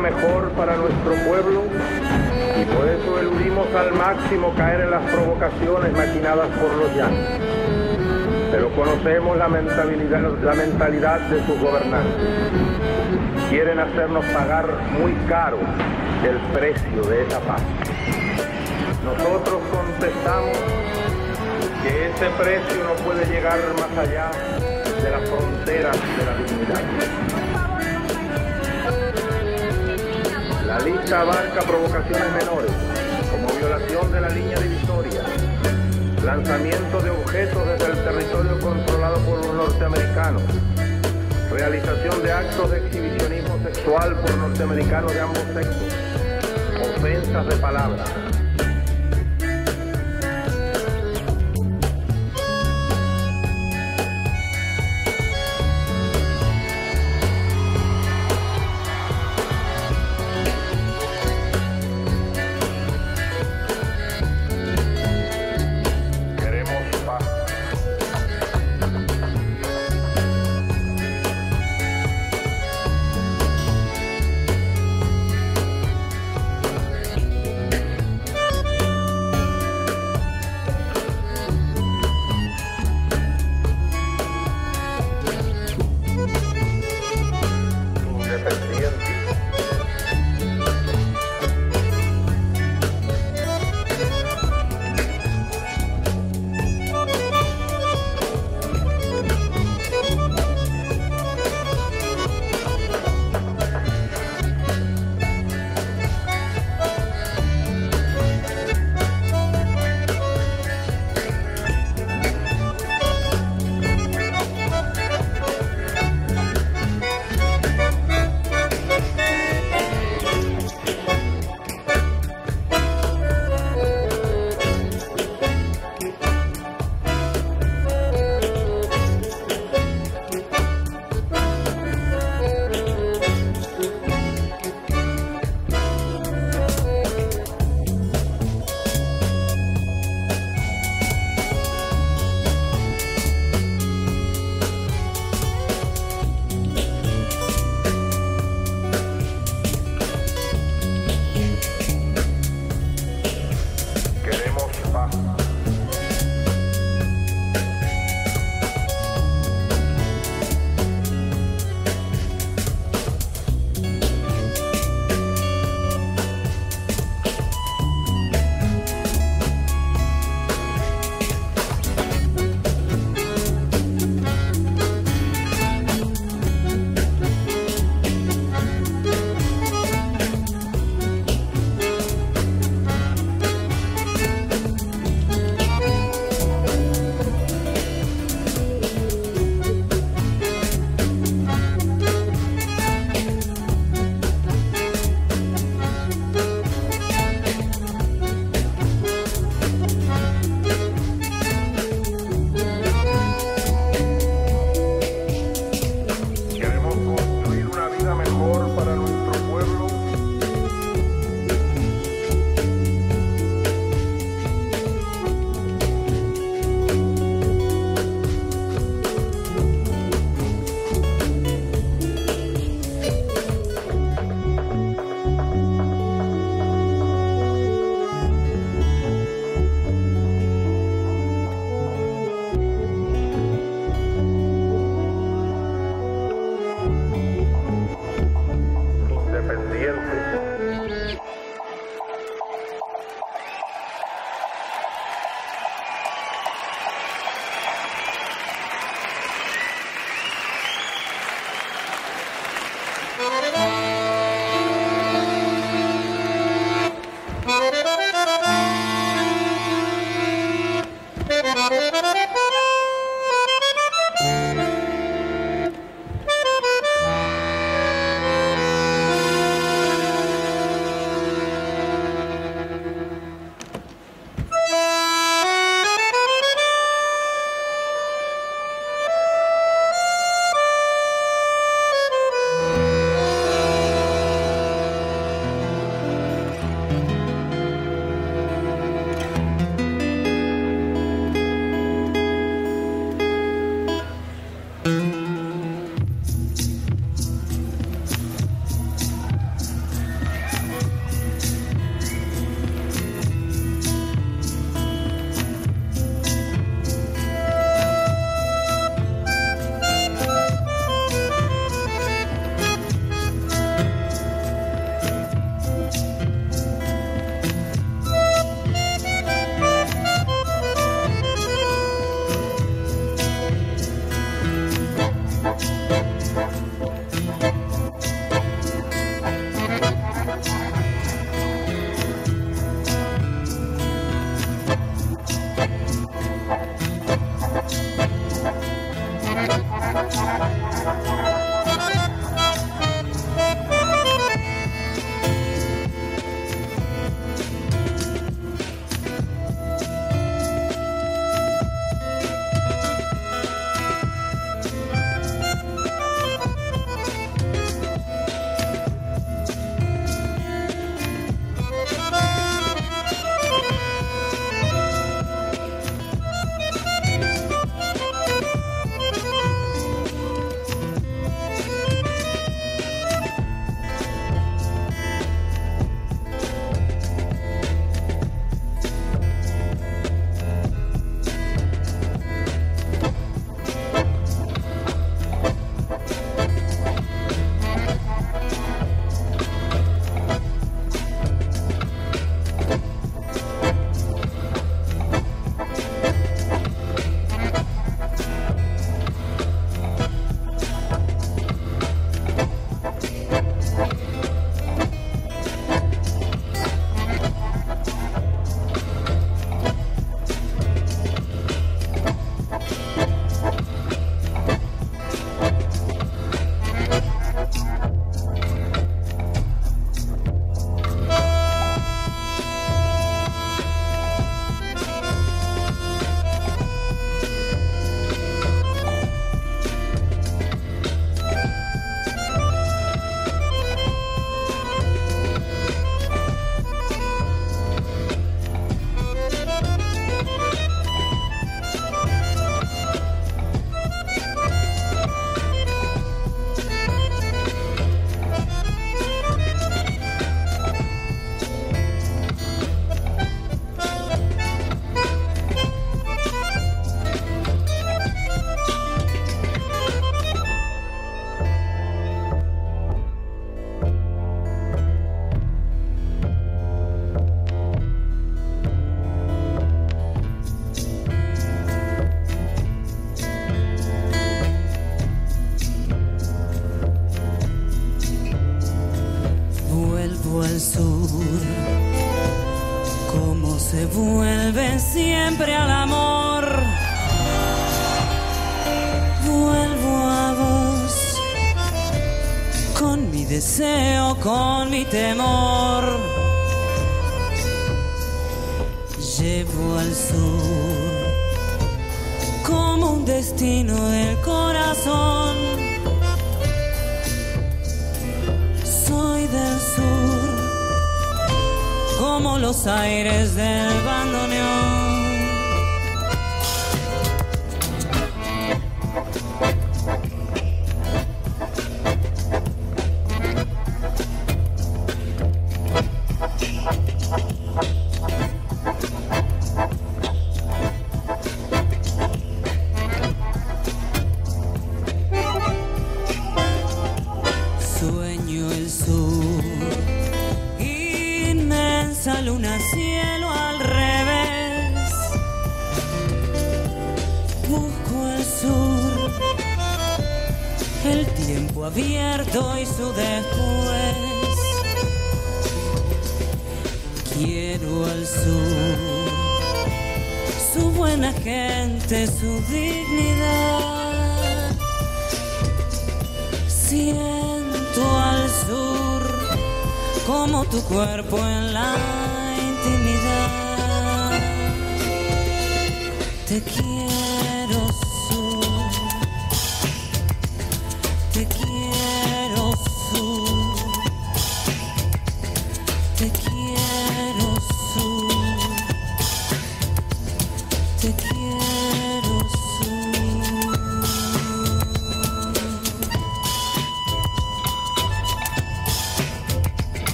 mejor para nuestro pueblo y por eso eludimos al máximo caer en las provocaciones maquinadas por los llanos. Pero conocemos la mentalidad, la mentalidad de sus gobernantes. Quieren hacernos pagar muy caro el precio de esa paz. Nosotros contestamos que ese precio no puede llegar más allá de las fronteras de la dignidad. Lista abarca provocaciones menores, como violación de la línea divisoria, lanzamiento de objetos desde el territorio controlado por los norteamericanos, realización de actos de exhibicionismo sexual por norteamericanos de ambos sexos, ofensas de palabra, deseo con mi temor. Llevo al sur como un destino del corazón. Soy del sur como los aires del bandoneón.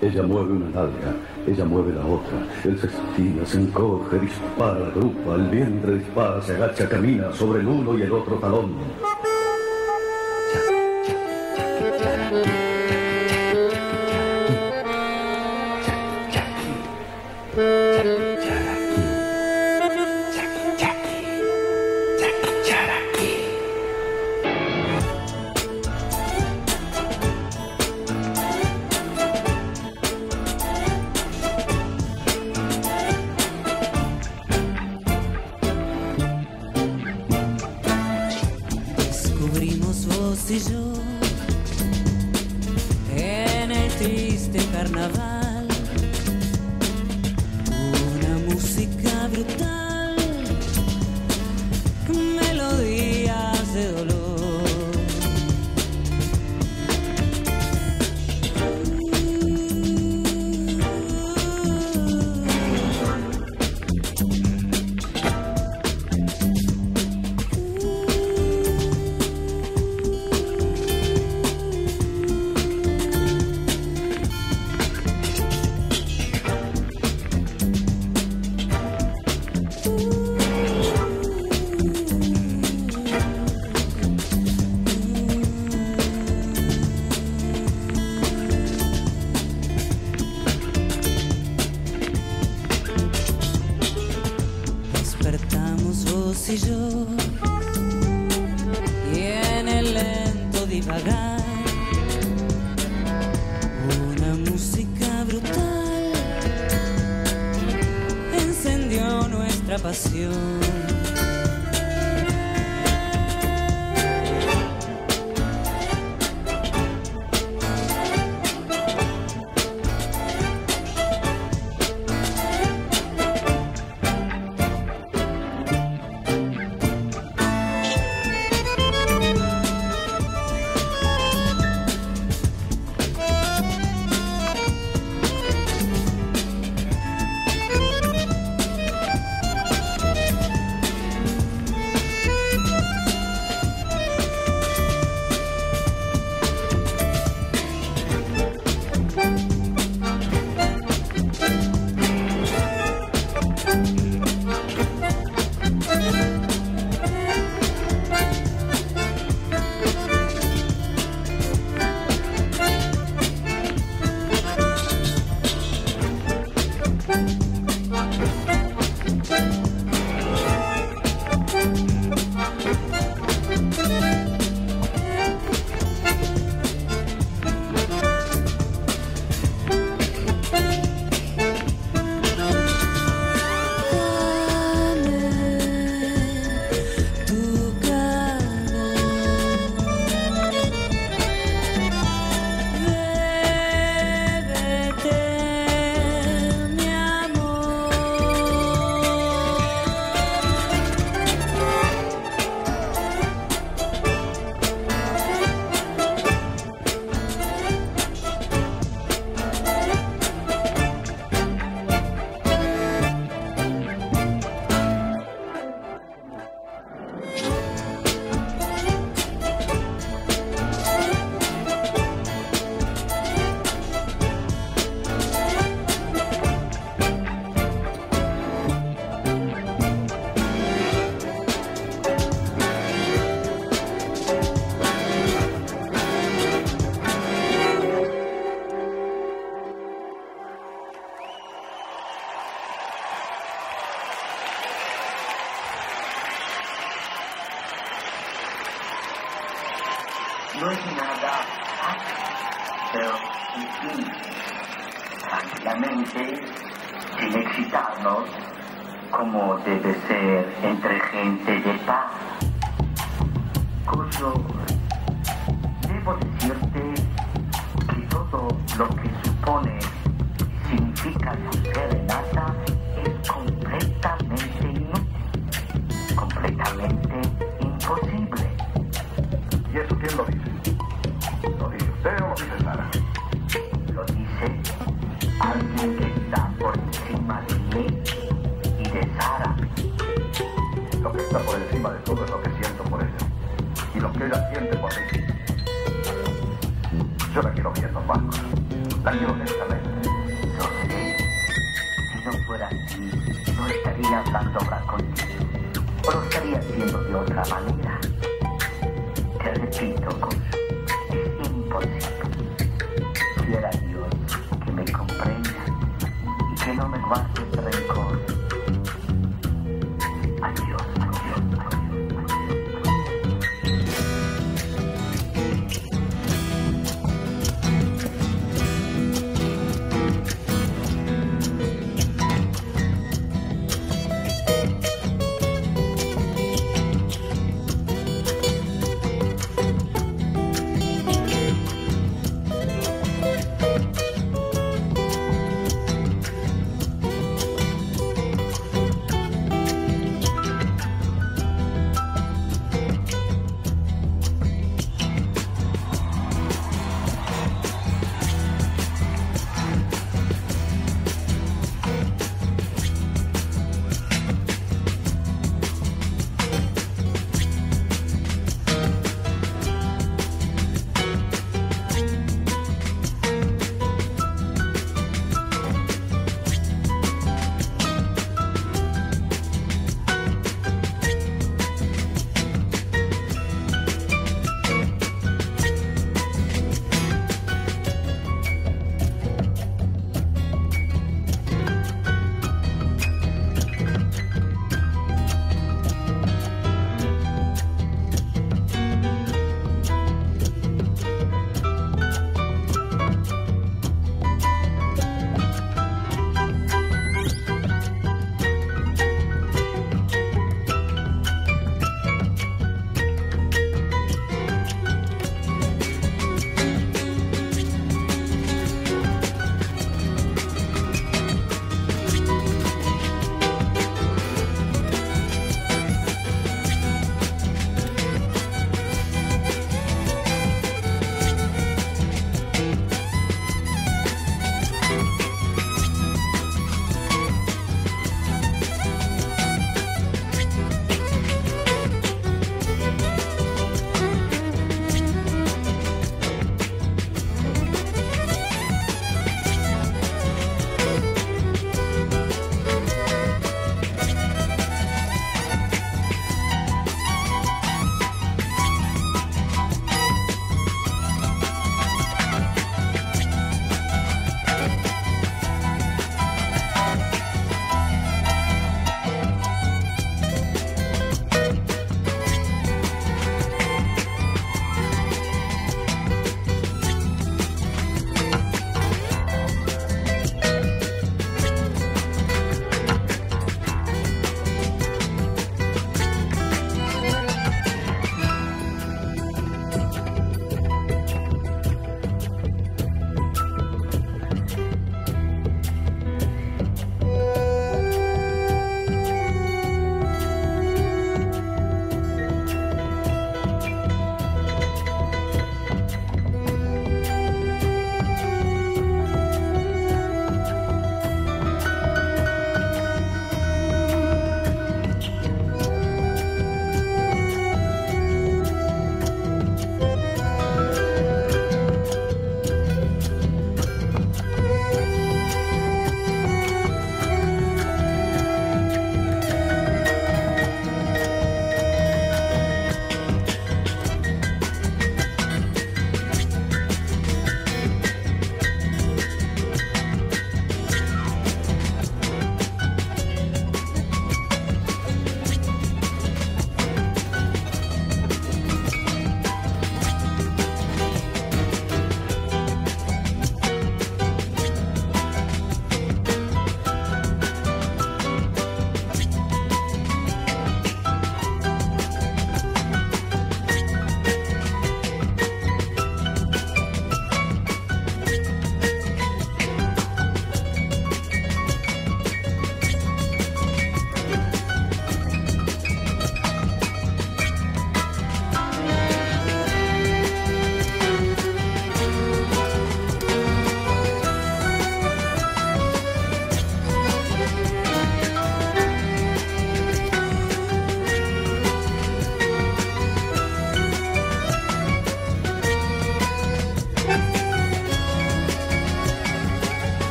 Ella mueve una nalga, ella mueve la otra. Él se estira, se encoge, dispara, agrupa, el vientre dispara, se agacha, camina sobre el uno y el otro talón.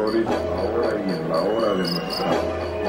pecadores, ahora y en la hora de nuestra muerte.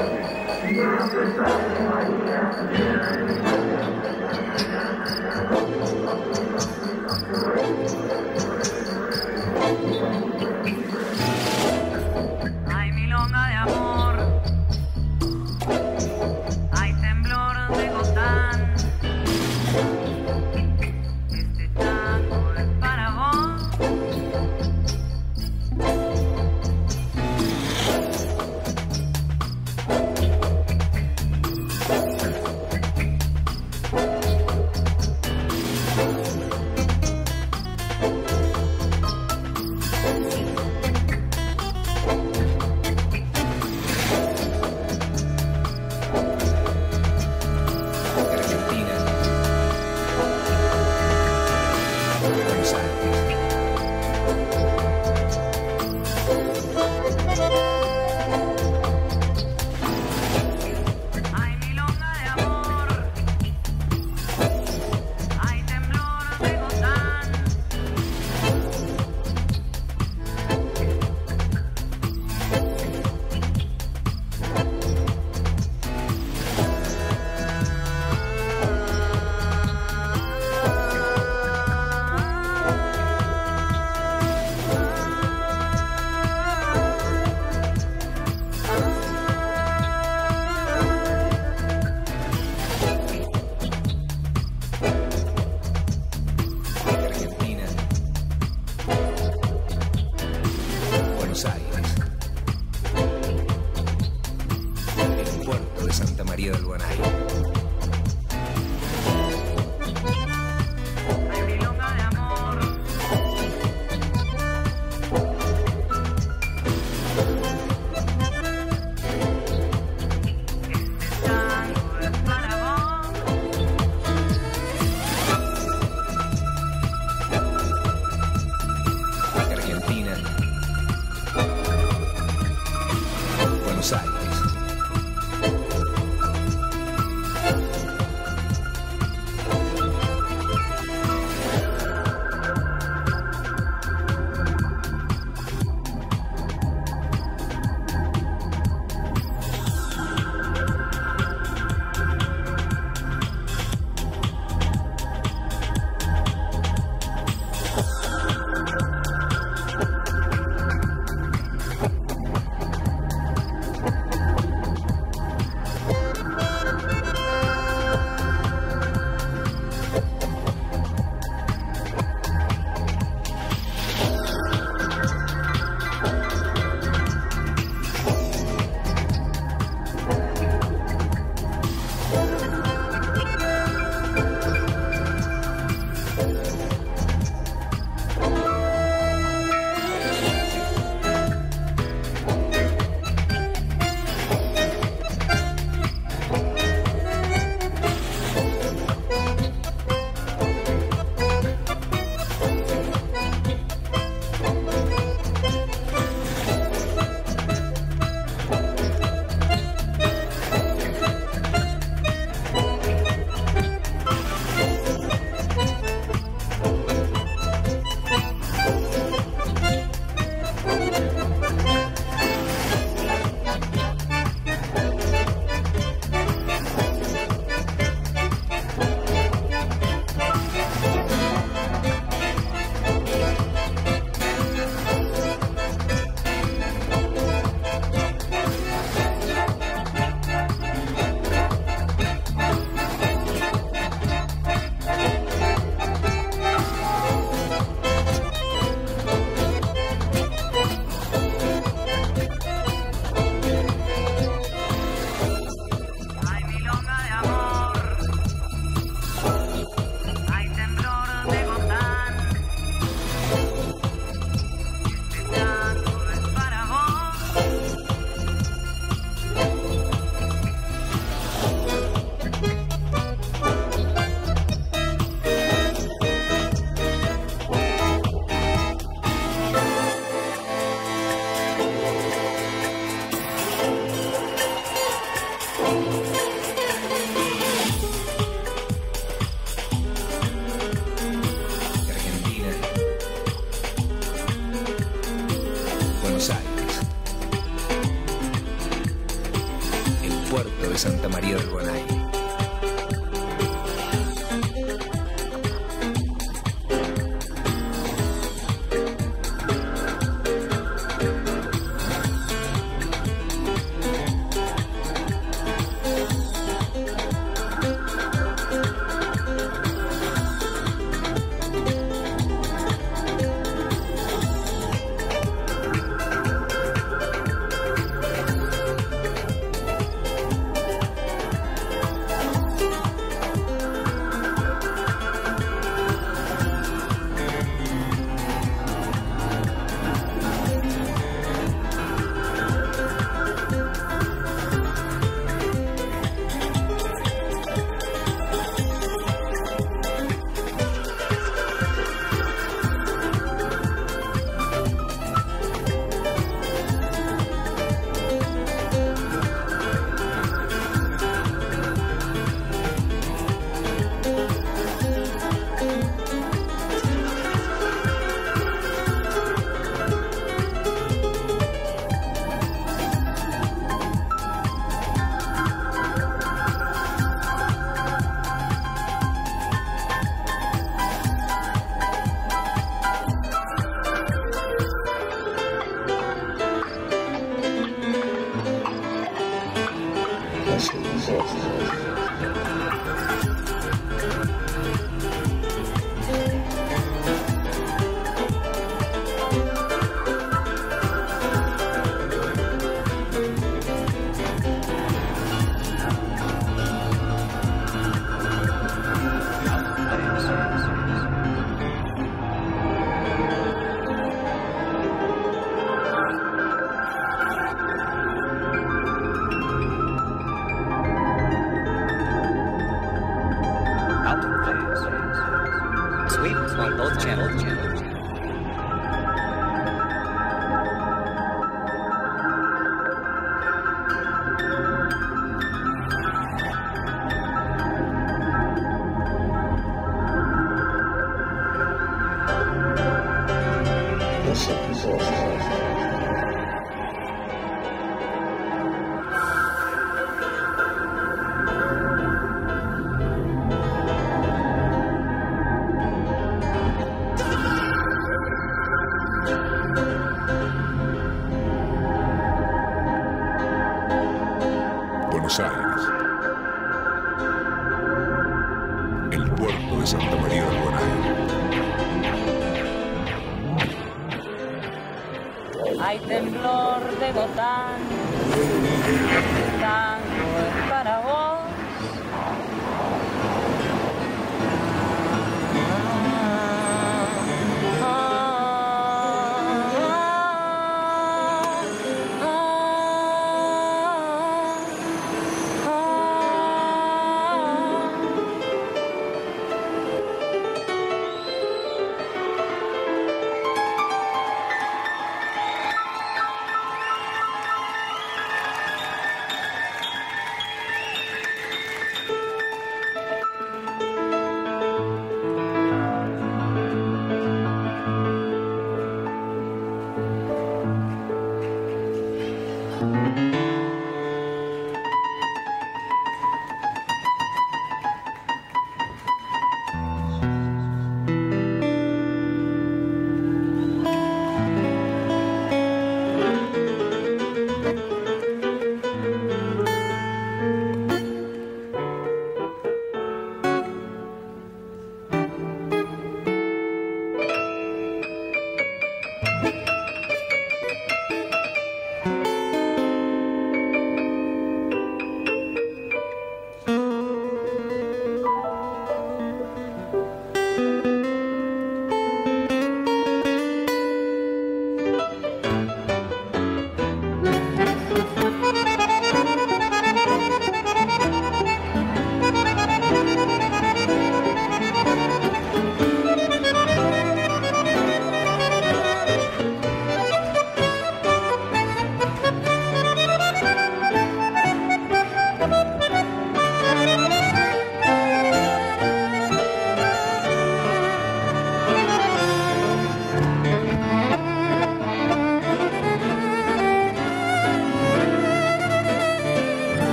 puerto de Santa María de Guanay.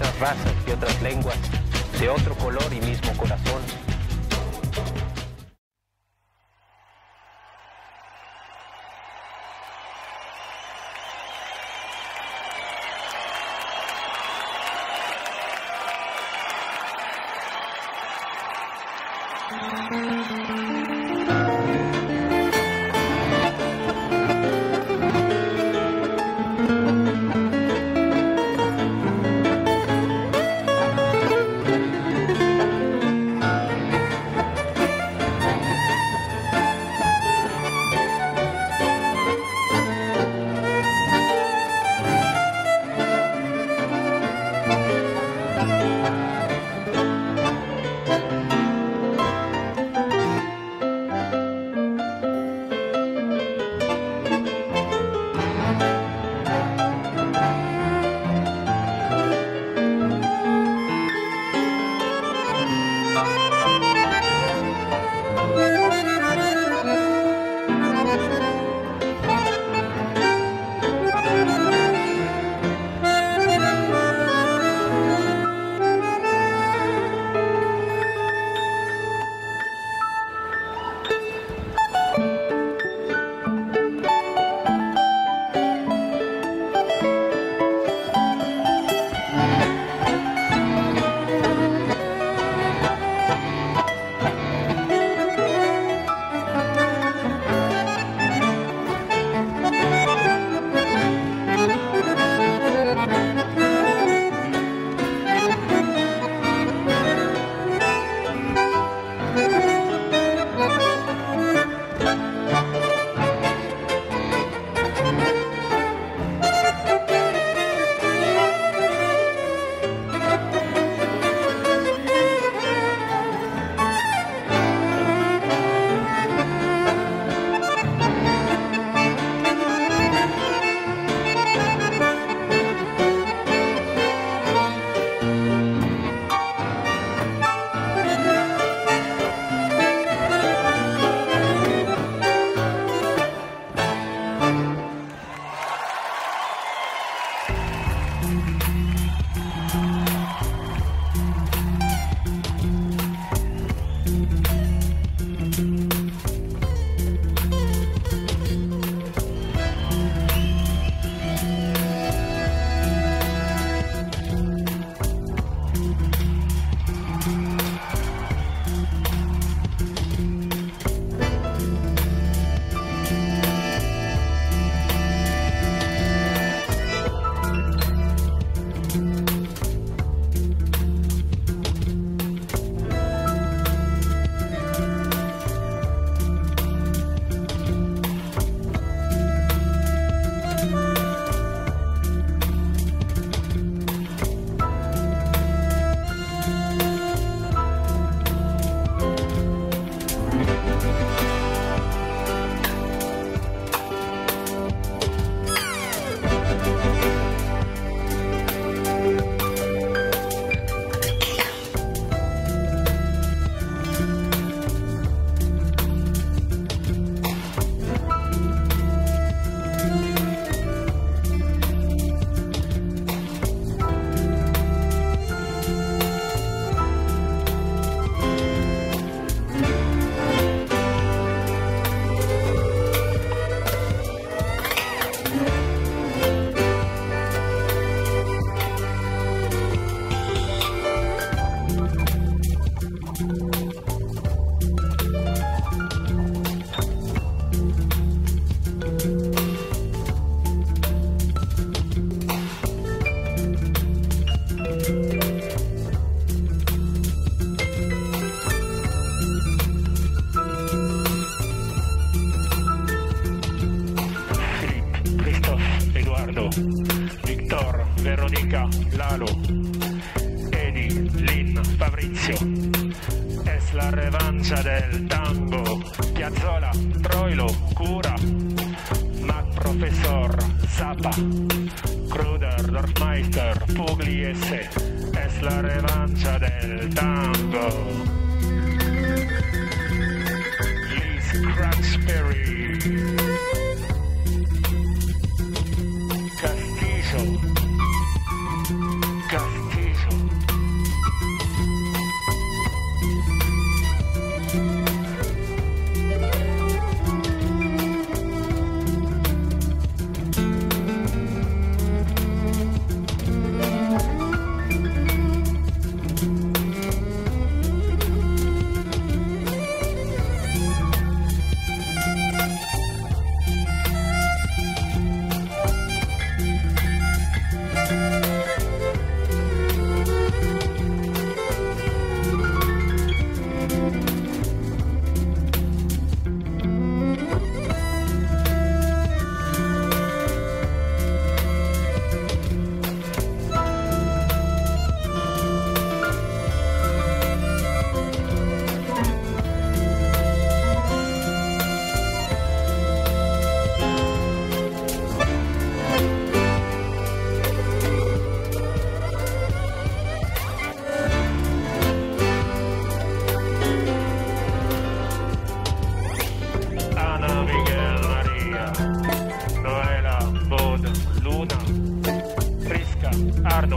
Otras razas y otras lenguas, de otro color y mismo corazón.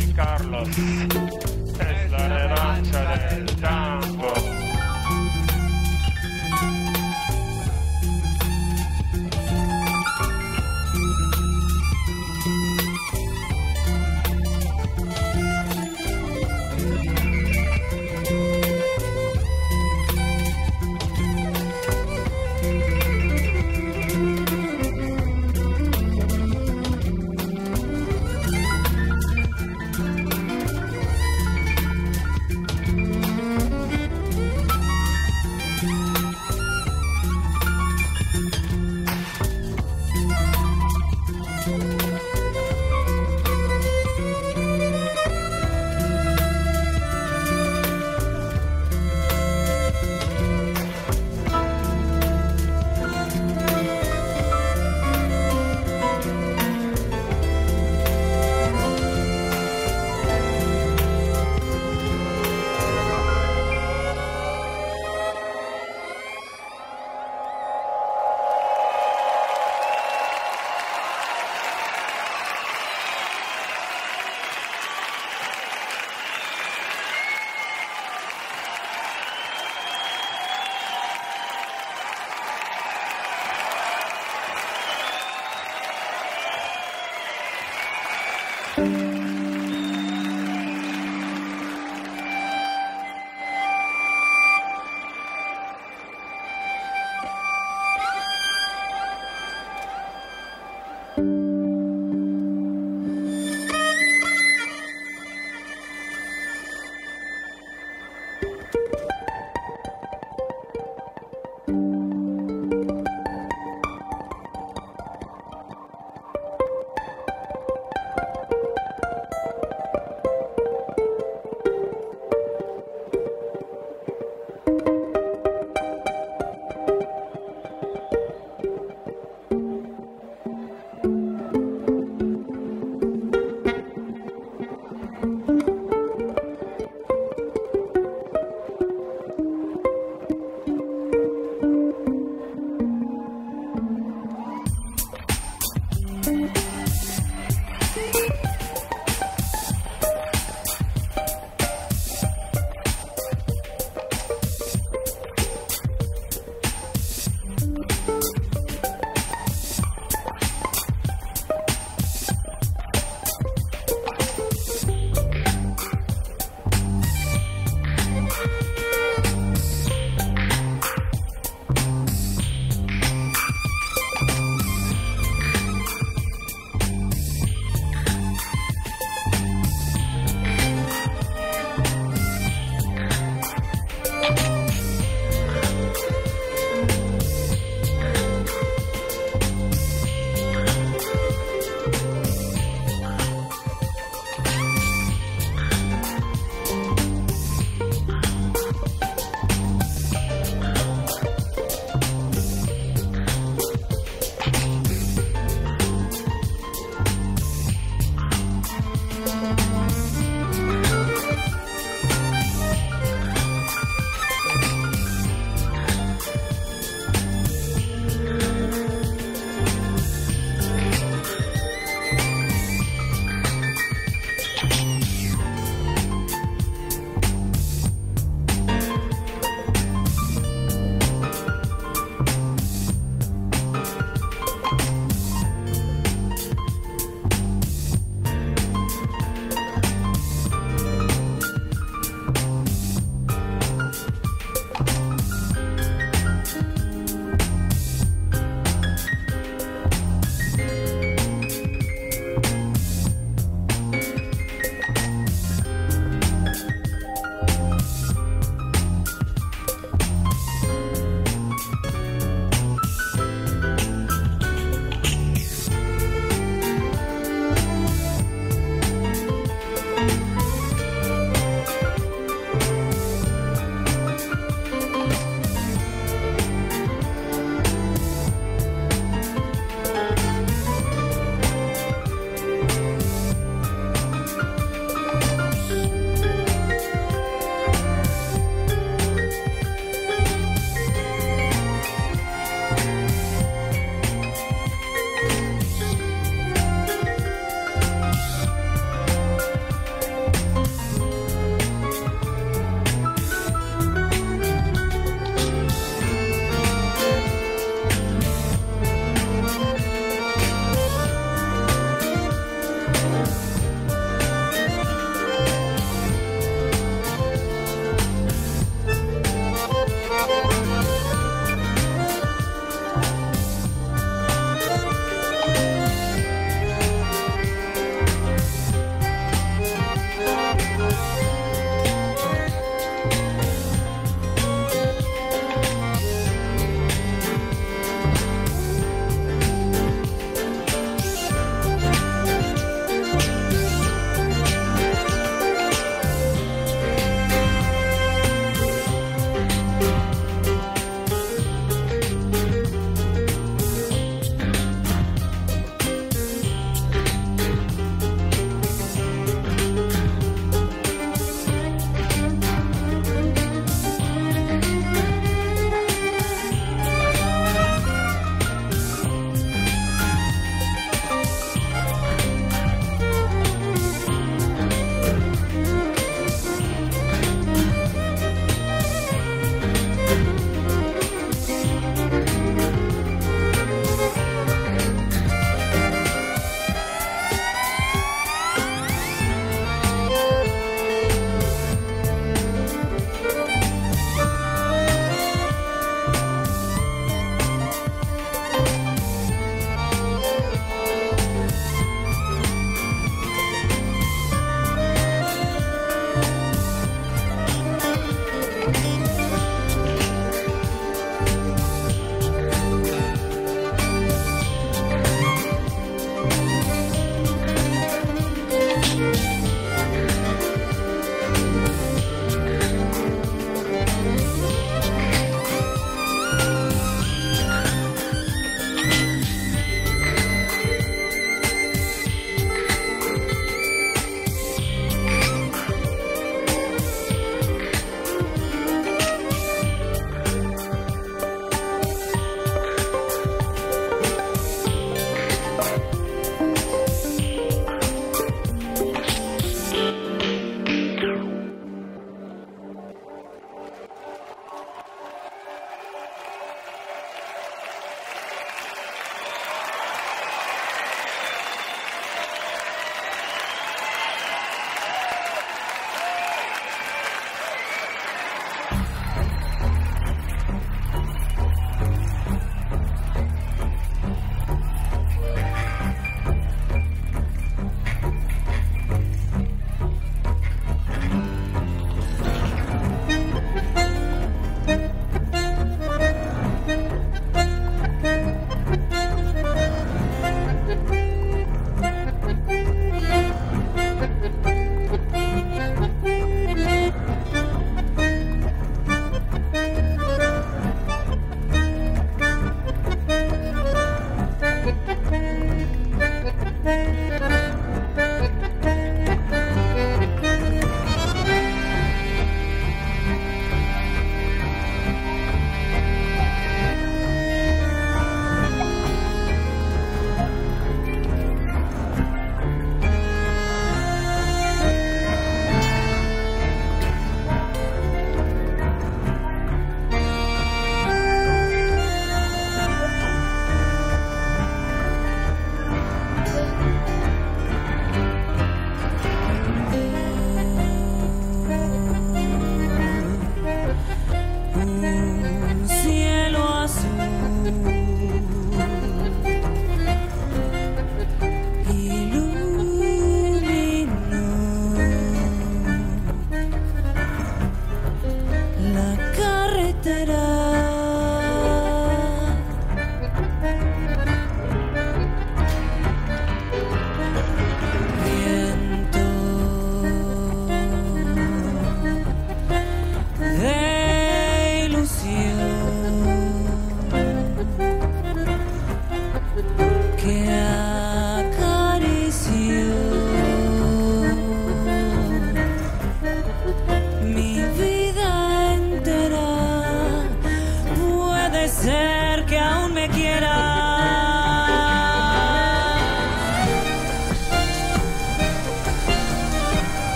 Y Carlos. Es la revancha del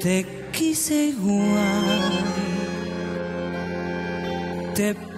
Te quise igual, te